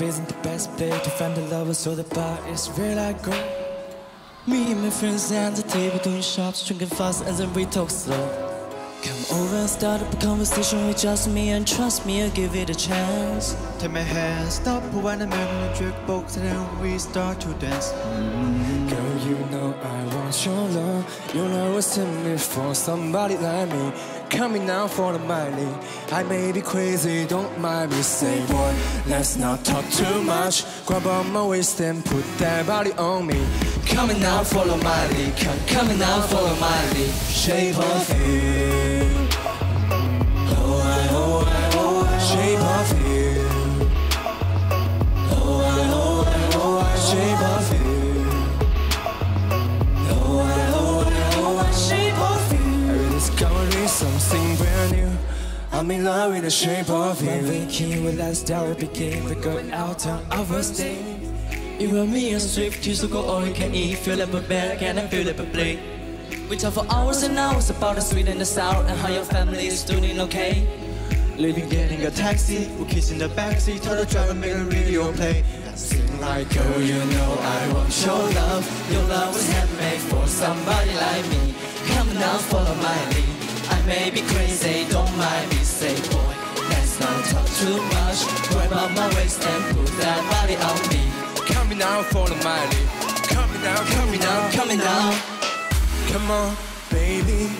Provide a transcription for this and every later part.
club isn't the best place to find a lover, so the bar is where I go. Me and my friends at the table doing shots, drinking fast, and then we talk slow. Come over and start up a conversation with just me, and trust me, I'll give it a chance. Take my hand, stop when I'm in the jukebox, and then we start to dance. Mm-hmm. Girl, you know I want your love. You know it's in me for somebody like me. Coming now for the money. I may be crazy, don't mind me. Say, boy, let's not talk too much. Grab on my waist and put that body on me. Coming now, follow my lead. Come, coming now, follow my lead. Shape of you. Something brand new. I'm in love with the shape of you. When we came, we last hour begin. We go out on our stay. You and me are swift, you so go all you can eat. Feel like a bear, can I feel like a play? We talk for hours and hours about the sweet and the sour and how your family is doing okay. Living, getting a taxi, we kiss in the backseat, tell the driver make a radio play. Sing like, Girl, you know I want your love. Your love was handmade for somebody like me. Come may be crazy, don't mind me. Say, boy, let's not talk too much. Grab on my waist and put that body on me. Coming now, for the lead. Coming now, coming now, coming now. Come on, baby.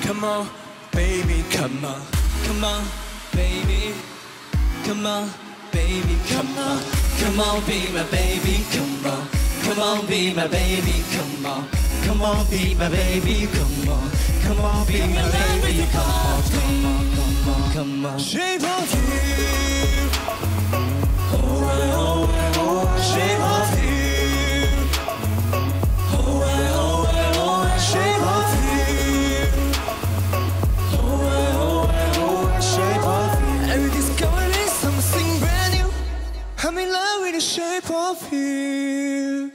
Come on, baby. Come on, come on, baby. Come on, baby. Come on, come on, be my baby. Come on, come on, be my baby. Come on, come on, be my baby. Come on, come on, be my baby. Come on, come on, come on, come on. Shape of you. Oh, I, oh, oh, I, shape of you. Oh, I, oh, I, oh, I, shape of you. Oh, I, oh, oh, I, shape of you. I'm discovering something brand new. I'm in love with the shape of you.